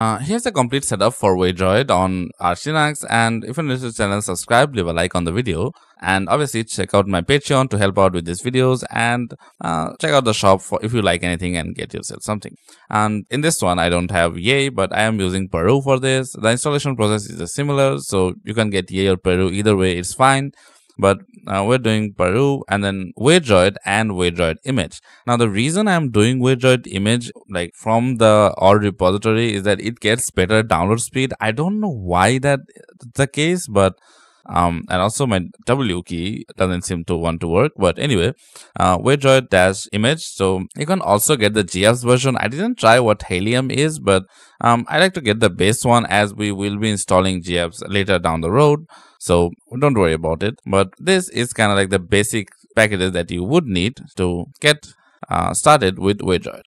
Uh, here's a complete setup for Waydroid on Arch Linux and if you're new to the channel, subscribe, leave a like on the video and obviously check out my Patreon to help out with these videos and uh, check out the shop for if you like anything and get yourself something. And in this one, I don't have Yay, but I am using paru for this. The installation process is similar, so you can get Yay or paru, either way it's fine but uh, we're doing paru and then Waydroid and Waydroid image. Now the reason I'm doing Waydroid image like from the AUR repository is that it gets better download speed. I don't know why that the case, but um, and also my W key doesn't seem to want to work. But anyway, uh, Waydroid dash image. So you can also get the GApps version. I didn't try what Halium is, but um, I like to get the base one as we will be installing GApps later down the road. So don't worry about it. But this is kind of like the basic packages that you would need to get uh, started with Waydroid.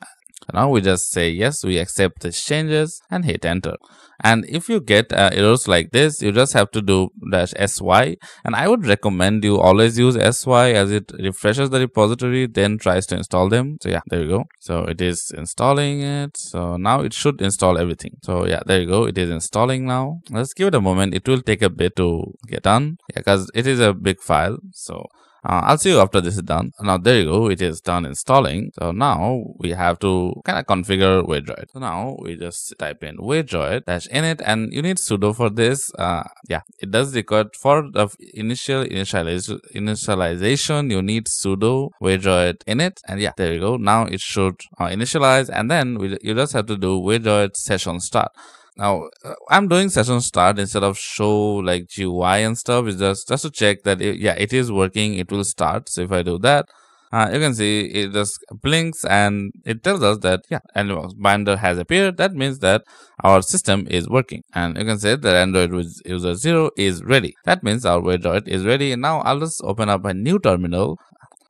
Now we just say yes, we accept the changes and hit enter. And if you get uh, errors like this, you just have to do dash sy. And I would recommend you always use sy as it refreshes the repository, then tries to install them. So yeah, there you go. So it is installing it. So now it should install everything. So yeah, there you go. It is installing now. Let's give it a moment. It will take a bit to get done because it is a big file. So uh, I'll see you after this is done. Now there you go, it is done installing. So now we have to kind of configure Waydroid. So now we just type in Waydroid dash init and you need sudo for this. Uh, yeah, it does record for the initial initialization, initialization you need sudo Waydroid init and yeah, there you go. Now it should uh, initialize and then we, you just have to do Waydroid session start. Now uh, I'm doing session start instead of show like GUI and stuff. It's just just to check that it, yeah it is working. It will start. So if I do that, uh, you can see it just blinks and it tells us that yeah Anbox binder has appeared. That means that our system is working. And you can say that Android user 0 is ready. That means our Android is ready. And now I'll just open up a new terminal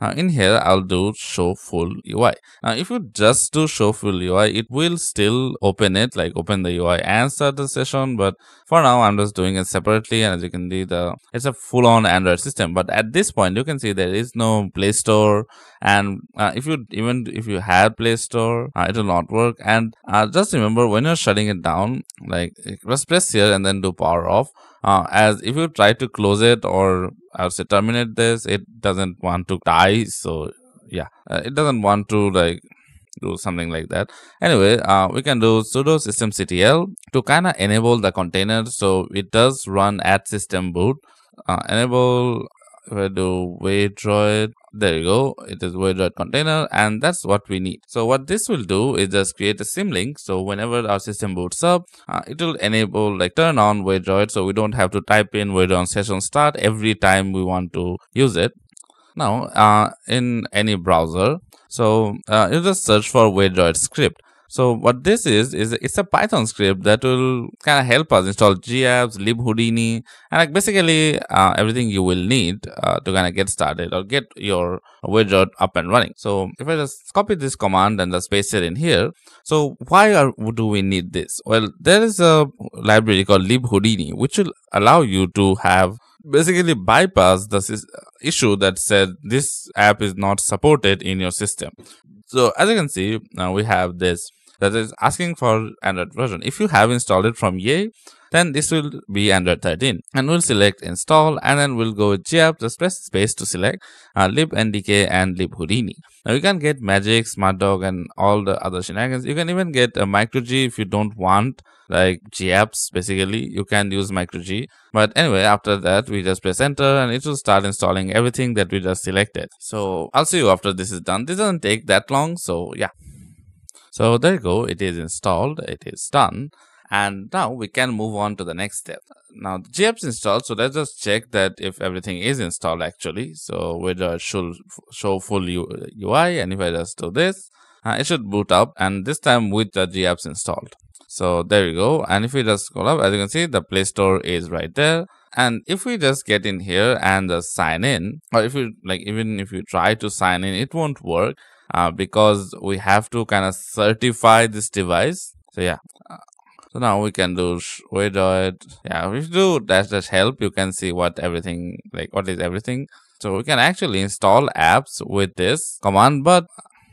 uh, in here, I'll do show full UI. Now, if you just do show full UI, it will still open it, like open the UI and start the session. But for now, I'm just doing it separately. And as you can see, the it's a full on Android system. But at this point, you can see there is no Play Store. And uh, if you even if you had Play Store, uh, it will not work. And uh, just remember when you're shutting it down, like just press here and then do power off uh, as if you try to close it or I would say terminate this, it doesn't want to die. So yeah, uh, it doesn't want to like do something like that. Anyway, uh, we can do sudo systemctl to kind of enable the container. So it does run at system boot. Uh, enable if I do Waydroid, there you go. It is Waydroid container and that's what we need. So what this will do is just create a symlink. So whenever our system boots up, uh, it will enable like turn on Waydroid. So we don't have to type in Waydroid session start every time we want to use it. Now uh, in any browser, so uh, you just search for Waydroid script. So what this is, is it's a Python script that will kind of help us install GApps, libhoudini, and like basically uh, everything you will need uh, to kind of get started or get your widget up and running. So if I just copy this command and just paste it in here, so why are, do we need this? Well, there is a library called libhoudini, which will allow you to have basically bypass the issue that said this app is not supported in your system. So as you can see, now we have this that is asking for Android version. If you have installed it from Yay, then this will be Android 13 and we'll select install and then we'll go with GApp, just press space to select uh, libndk and libhoudini. Now you can get Magisk, SmartDock and all the other shenanigans. You can even get a MicroG if you don't want like GApps basically you can use MicroG. But anyway after that we just press enter and it will start installing everything that we just selected. So I'll see you after this is done. This doesn't take that long so yeah. So there you go, it is installed, it is done. And now we can move on to the next step. Now the GApps installed, so let's just check that if everything is installed actually. So we just should show full UI and if I just do this, uh, it should boot up and this time with the GApps installed. So there you go. And if we just scroll up, as you can see, the Play Store is right there. And if we just get in here and just sign in, or if you like, even if you try to sign in, it won't work uh, because we have to kind of certify this device. So yeah. So now we can do Waydroid. Yeah, you do dash dash help, you can see what everything like what is everything. So we can actually install apps with this command, but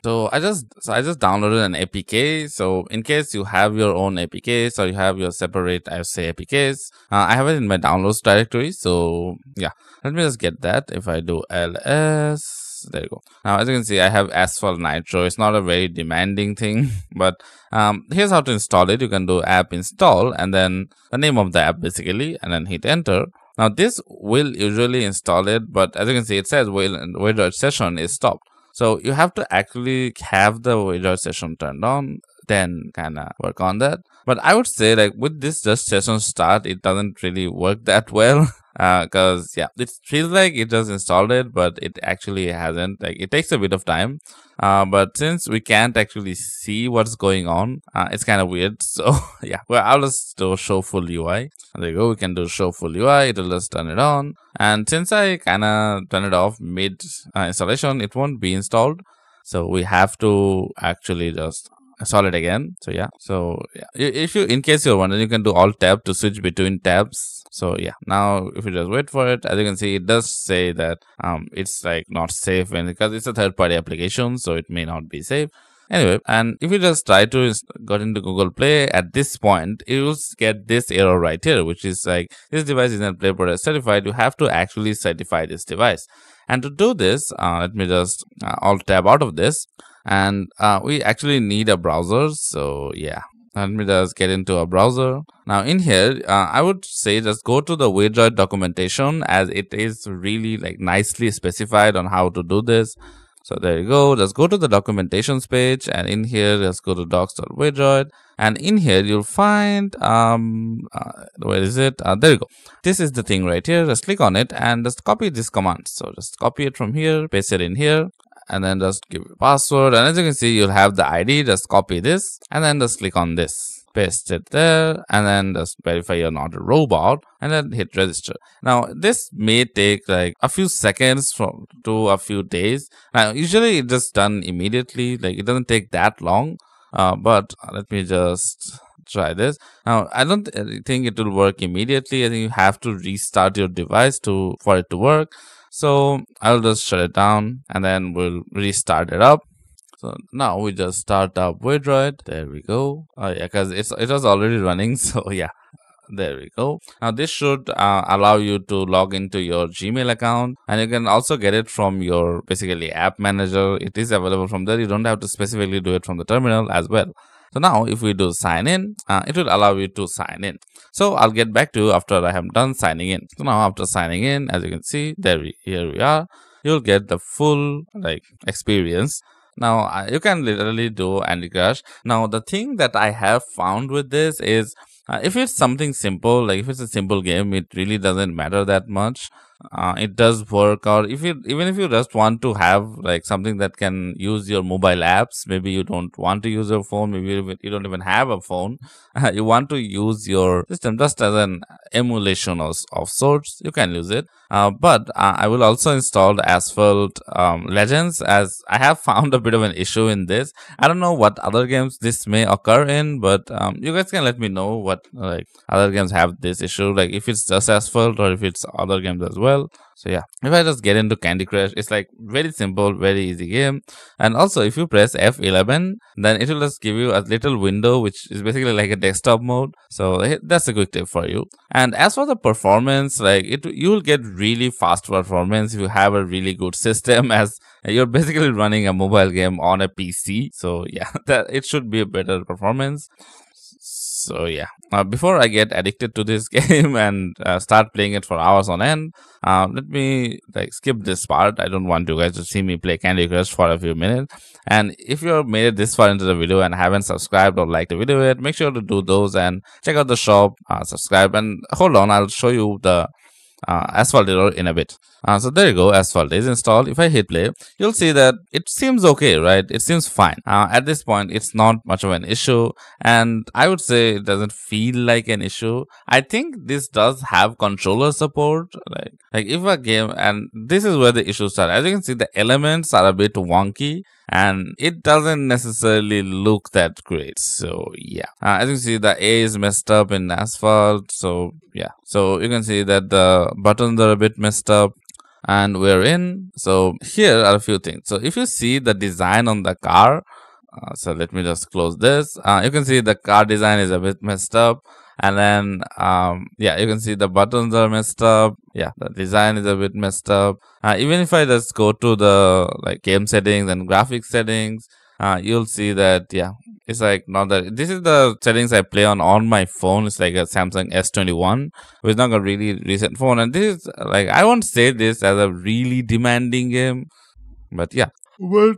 so I just so I just downloaded an APK. So in case you have your own APKs or you have your separate I say APKs, uh, I have it in my downloads directory. So yeah, let me just get that. If I do ls, there you go. Now as you can see, I have Asphalt Nitro. It's not a very demanding thing, but um, here's how to install it. You can do app install and then the name of the app basically, and then hit enter. Now this will usually install it, but as you can see, it says Waydroid session is stopped. So you have to actually have the Waydroid session turned on, then kind of work on that. But I would say like with this just session start, it doesn't really work that well. Because uh, yeah it feels like it just installed it but it actually hasn't like it takes a bit of time. Uh, but since we can't actually see what's going on uh, it's kind of weird. So yeah well i'll just do show full ui there you go we can do show full ui it'll just turn it on. And since i kind of turn it off mid uh, installation it won't be installed. So we have to actually just it again. So yeah. So yeah. if you in case you're wondering you can do alt tab to switch between tabs. So yeah. Now if you just wait for it as you can see it does say that um it's like not safe and because it's a third party application so it may not be safe. Anyway and if you just try to go into google play at this point you will get this error right here which is like this device is not play protect certified. You have to actually certify this device. And to do this uh, let me just uh, alt tab out of this and uh, we actually need a browser so yeah let me just get into a browser. Now in here, uh, I would say just go to the Waydroid documentation as it is really like nicely specified on how to do this. So there you go. Just go to the documentations page and in here, just go to docs.waydroid and in here you'll find, um, uh, where is it? Uh, there you go. This is the thing right here. Just click on it and just copy this command. So just copy it from here, paste it in here and then just give your password. And as you can see you'll have the id just copy this and then just click on this paste it there and then just verify you're not a robot and then hit register. Now this may take like a few seconds from to a few days. Now usually it's just done immediately like it doesn't take that long uh, but let me just try this. Now i don't think it will work immediately i think you have to restart your device to for it to work so I'll just shut it down and then we'll restart it up. So now we just start up Waydroid. There we go. Oh yeah, because it's it was already running. So yeah, there we go. Now this should uh, allow you to log into your Gmail account and you can also get it from your basically app manager. It is available from there. You don't have to specifically do it from the terminal as well. So now if we do sign in, uh, it will allow you to sign in. So I'll get back to you after I have done signing in. So now after signing in, as you can see, there we, here we are. You'll get the full like experience. Now uh, you can literally do anti crash. Now the thing that I have found with this is uh, if it's something simple, like if it's a simple game, it really doesn't matter that much uh, it does work or if you even if you just want to have like something that can use your mobile apps maybe you don't want to use your phone maybe you don't even have a phone you want to use your system just as an emulation of, of sorts you can use it. Uh, but uh, i will also install asphalt um, legends as i have found a bit of an issue in this. I don't know what other games this may occur in but um, you guys can let me know what like other games have this issue like if it's just asphalt or if it's other games as well well. So yeah. If i just get into candy crush it's like very simple very easy game. And also if you press f11 then it will just give you a little window which is basically like a desktop mode. So that's a quick tip for you. And as for the performance like it you will get really fast performance if you have a really good system as you're basically running a mobile game on a pc so yeah that it should be a better performance so yeah. Uh, before i get addicted to this game and uh, start playing it for hours on end uh, let me like skip this part. I don't want you guys to see me play candy crush for a few minutes. And if you have made it this far into the video and haven't subscribed or liked the video yet make sure to do those and check out the shop uh, subscribe. And hold on i'll show you the uh, asphalt error in a bit. Uh, so there you go, asphalt is installed. If I hit play, you'll see that it seems okay, right? It seems fine. Uh, at this point, it's not much of an issue, and I would say it doesn't feel like an issue. I think this does have controller support, like like if a game, and this is where the issues start. As you can see, the elements are a bit wonky and it doesn't necessarily look that great so yeah. Uh, as you can see the a is messed up in asphalt so yeah. So you can see that the buttons are a bit messed up and we're in. So here are a few things. So if you see the design on the car uh, so let me just close this. Uh, you can see the car design is a bit messed up and then um yeah you can see the buttons are messed up. Yeah the design is a bit messed up. Uh, even if i just go to the like game settings and graphics settings uh, you'll see that yeah it's like not that this is the settings i play on on my phone. It's like a samsung s21 which is not a really recent phone. And this is like i won't say this as a really demanding game but yeah. But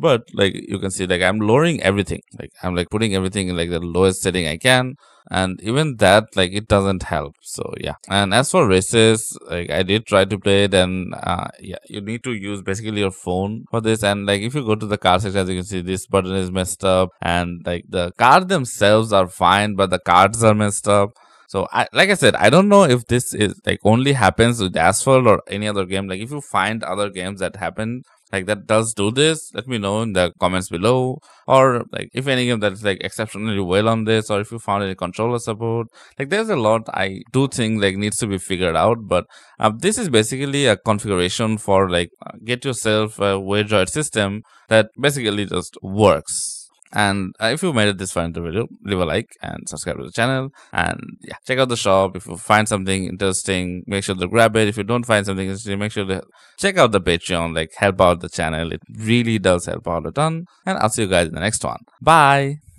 but like you can see like i'm lowering everything. Like i'm like putting everything in like the lowest setting i can. And even that like it doesn't help. So yeah. And as for races like i did try to play it and uh, yeah you need to use basically your phone for this. And like if you go to the car section as you can see this button is messed up. And like the cars themselves are fine but the cards are messed up. So I, like I said, I don't know if this is like only happens with Asphalt or any other game. Like if you find other games that happen like that does do this let me know in the comments below. Or like if any game that's like exceptionally well on this or if you found any controller support. Like there's a lot i do think like needs to be figured out but uh, this is basically a configuration for like uh, get yourself a Waydroid system that basically just works and uh, if you made it this far into the video, leave a like and subscribe to the channel. And yeah, check out the shop. If you find something interesting, make sure to grab it. If you don't find something interesting, make sure to check out the Patreon. Like help out the channel. It really does help out a ton. And I'll see you guys in the next one. Bye.